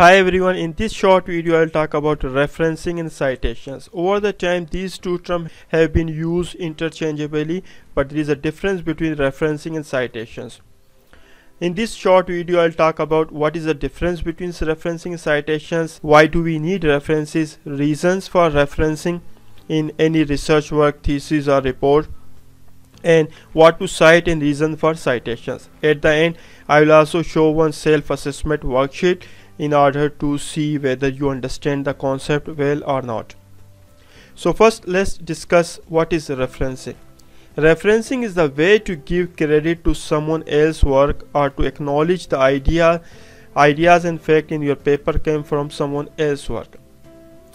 Hi everyone, in this short video I'll talk about referencing and citations. Over the time these two terms have been used interchangeably but there is a difference between referencing and citations. In this short video I'll talk about what is the difference between referencing and citations, why do we need references, reasons for referencing in any research work, thesis or report and what to cite and reason for citations. At the end I will also show one self-assessment worksheet in order to see whether you understand the concept well or not. So first let's discuss what is referencing. Referencing is the way to give credit to someone else's work or to acknowledge the idea ideas and fact in your paper came from someone else's work.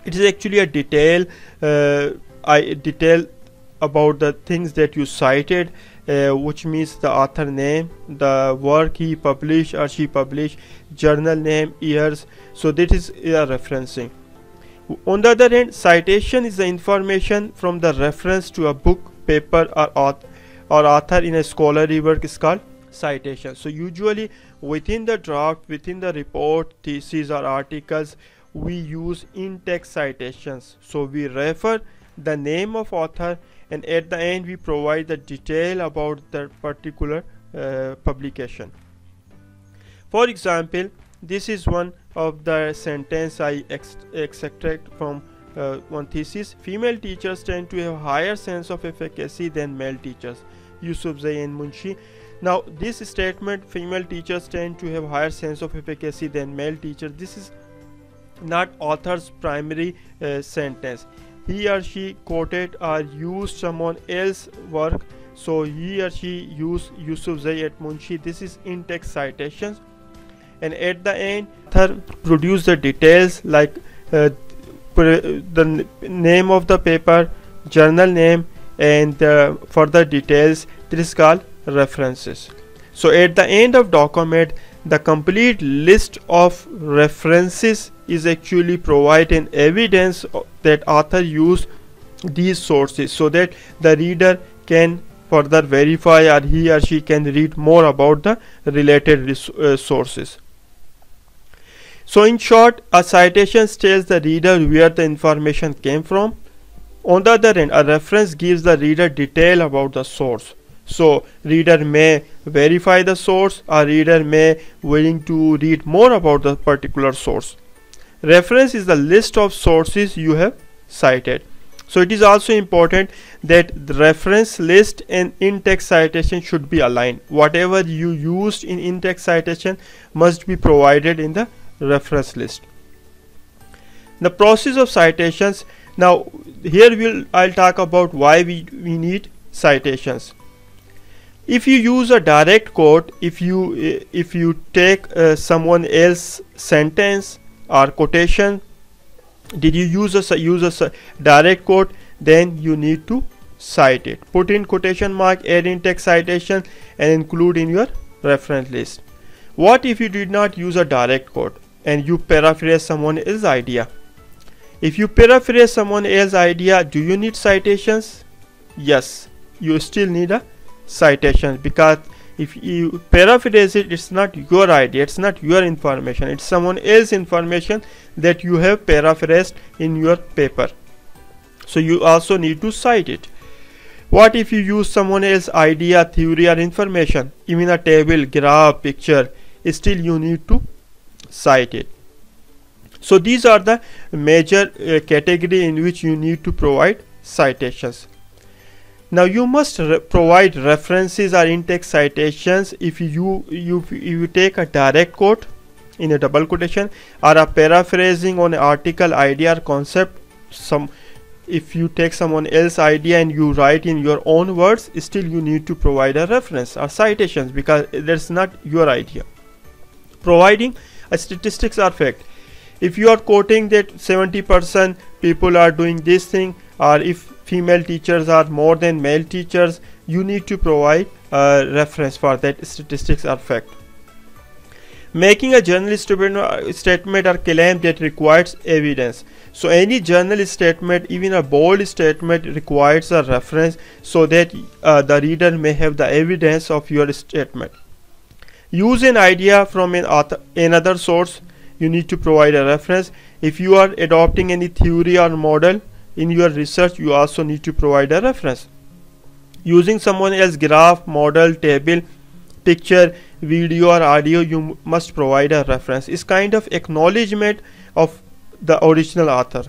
It is actually a detail uh, I detail about the things that you cited uh, which means the author name the work he published or she published journal name years. So that is a referencing. On the other hand citation is the information from the reference to a book paper or author, or author in a scholarly work. Is called citation. So usually within the draft within the report thesis or articles we use in-text citations. So we refer the name of author and at the end we provide the detail about the particular uh, publication. For example this is one of the sentence I ex extract from uh, one thesis. Female teachers tend to have higher sense of efficacy than male teachers. Yousufzai and Munshi. Now this statement female teachers tend to have higher sense of efficacy than male teachers this is not author's primary uh, sentence he or she quoted or used someone else's work so he or she used Yusuf at Munshi. This is in-text citations. And at the end author produce the details like uh, the name of the paper journal name and uh, further details. This is called references. So at the end of document the complete list of references is actually providing evidence that author used these sources so that the reader can further verify or he or she can read more about the related uh, sources. So in short, a citation tells the reader where the information came from. On the other hand, a reference gives the reader detail about the source. So reader may verify the source or reader may willing to read more about the particular source. Reference is the list of sources you have cited. So it is also important that the reference list and in-text citation should be aligned. Whatever you used in in-text citation must be provided in the reference list. The process of citations. Now here we'll I'll talk about why we, we need citations if you use a direct quote if you if you take uh, someone else sentence or quotation did you use a use a direct quote then you need to cite it. Put in quotation mark add in text citation and include in your reference list. What if you did not use a direct quote and you paraphrase someone else's idea? If you paraphrase someone else's idea do you need citations? Yes. You still need a citations because if you paraphrase it it's not your idea it's not your information it's someone else information that you have paraphrased in your paper. So you also need to cite it. What if you use someone else idea theory or information? Even a table graph picture still you need to cite it. So these are the major uh, category in which you need to provide citations now you must re provide references or in-text citations if you, you if you take a direct quote in a double quotation or a paraphrasing on an article idea or concept some if you take someone else idea and you write in your own words still you need to provide a reference or citations because that's not your idea. Providing a statistics or fact. If you are quoting that 70% people are doing this thing or if female teachers are more than male teachers. You need to provide a reference for that. Statistics are fact. Making a journal statement or claim that requires evidence. So any journal statement even a bold statement requires a reference so that uh, the reader may have the evidence of your statement. Use an idea from an author, another source. You need to provide a reference. If you are adopting any theory or model in your research you also need to provide a reference. Using someone else graph model table picture video or audio you must provide a reference. Is kind of acknowledgement of the original author.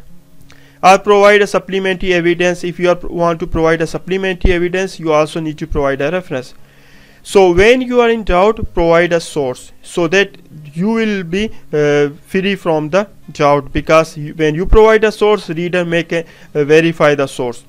Or provide a supplementary evidence. If you want to provide a supplementary evidence you also need to provide a reference. So when you are in doubt provide a source so that you will be uh, free from the doubt because when you provide a source reader a, uh, verify the source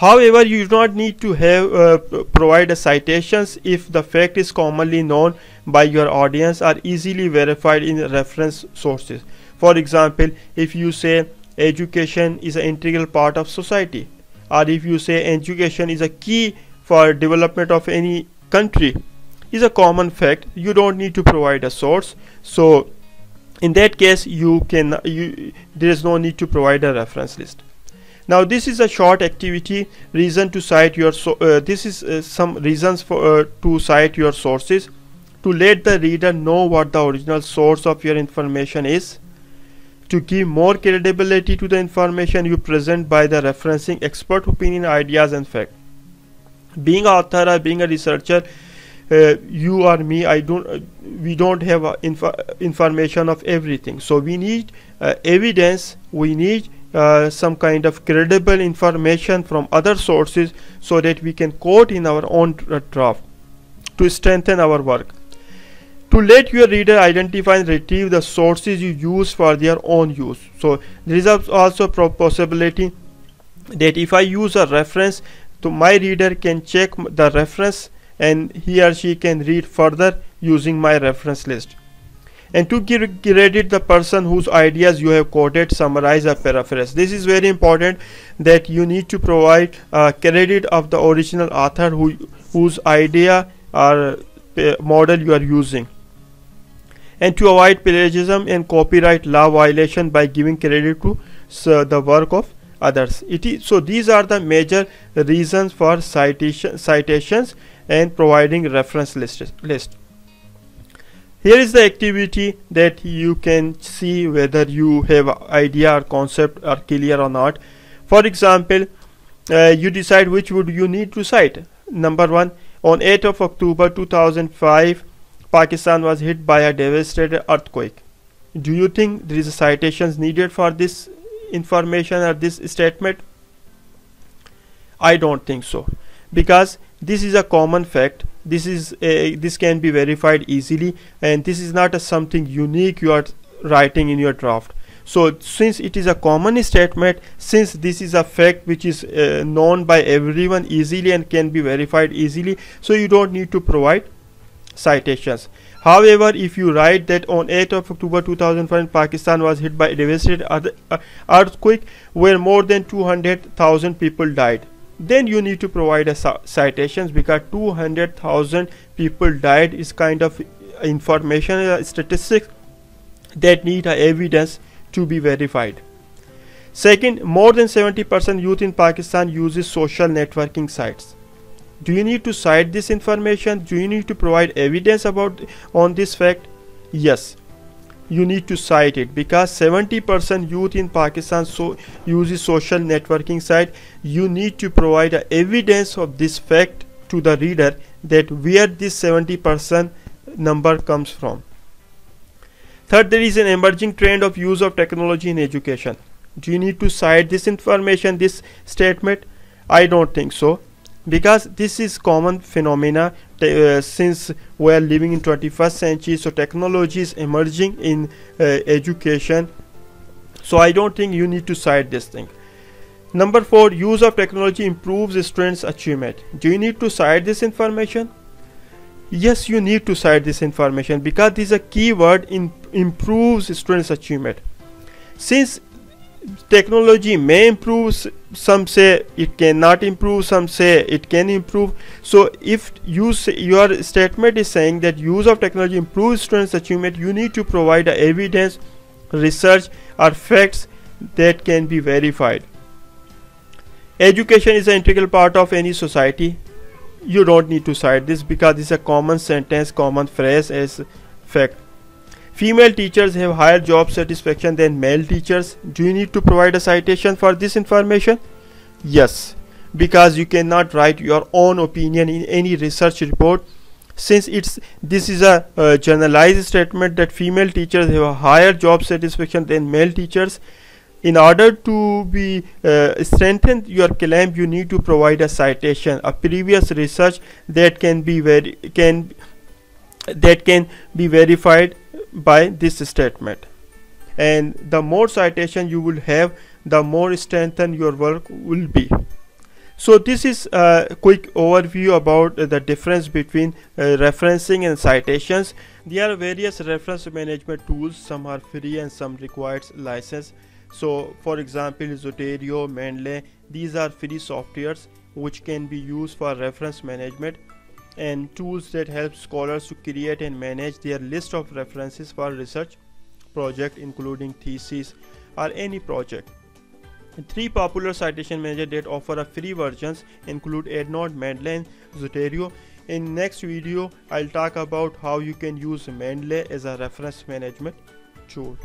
However, you do not need to have uh, provide citations if the fact is commonly known by your audience or easily verified in reference sources. For example, if you say education is an integral part of society or if you say education is a key for development of any country is a common fact you don't need to provide a source so in that case you can you there is no need to provide a reference list. Now this is a short activity reason to cite your so uh, this is uh, some reasons for uh, to cite your sources. To let the reader know what the original source of your information is. To give more credibility to the information you present by the referencing expert opinion ideas and fact. Being an author or being a researcher uh, you or me i don't uh, we don't have uh, info information of everything. So we need uh, evidence. We need uh, some kind of credible information from other sources so that we can quote in our own draft to strengthen our work. To let your reader identify and retrieve the sources you use for their own use. So there is also a possibility that if I use a reference to my reader can check the reference and he or she can read further using my reference list. And to give credit the person whose ideas you have quoted summarize or paraphrase. This is very important that you need to provide uh, credit of the original author who whose idea or uh, model you are using. And to avoid plagiarism and copyright law violation by giving credit to the work of others. It is so these are the major reasons for citation citations and providing reference list list. Here is the activity that you can see whether you have idea or concept are clear or not. For example uh, you decide which would you need to cite. Number one on 8th of October 2005 Pakistan was hit by a devastating earthquake. Do you think there is a citations needed for this information or this statement? I don't think so because this is a common fact this is a, this can be verified easily and this is not a something unique you are writing in your draft so since it is a common statement since this is a fact which is uh, known by everyone easily and can be verified easily so you don't need to provide citations. However, if you write that on 8th of October 2005 Pakistan was hit by a devastating uh, earthquake where more than 200,000 people died, then you need to provide a citations because 200,000 people died is kind of information uh, statistics that need uh, evidence to be verified. Second, more than 70% youth in Pakistan uses social networking sites do you need to cite this information? Do you need to provide evidence about on this fact? Yes. You need to cite it because 70% youth in Pakistan so uses social networking site. You need to provide evidence of this fact to the reader that where this 70% number comes from. Third there is an emerging trend of use of technology in education. Do you need to cite this information this statement? I don't think so because this is common phenomena uh, since we are living in 21st century so technology is emerging in uh, education. So i don't think you need to cite this thing. Number four use of technology improves students achievement. Do you need to cite this information? Yes you need to cite this information because this is a keyword in improves students achievement. Since technology may improve some say it cannot improve some say it can improve. So if you your statement is saying that use of technology improves students achievement you need to provide evidence research or facts that can be verified. Education is an integral part of any society. You don't need to cite this because it's a common sentence common phrase as fact female teachers have higher job satisfaction than male teachers. Do you need to provide a citation for this information? Yes because you cannot write your own opinion in any research report. Since it's this is a, a generalized statement that female teachers have a higher job satisfaction than male teachers in order to be uh, strengthen your claim you need to provide a citation a previous research that can be very can that can be verified by this statement. And the more citation you will have the more strengthened your work will be. So this is a quick overview about the difference between uh, referencing and citations. There are various reference management tools. Some are free and some requires license. So for example Zotero, Mendeley these are free softwares which can be used for reference management and tools that help scholars to create and manage their list of references for research project including thesis or any project Three popular citation managers that offer a free versions include EndNote, Mendeley, Zotero. In next video, I'll talk about how you can use Mendeley as a reference management tool.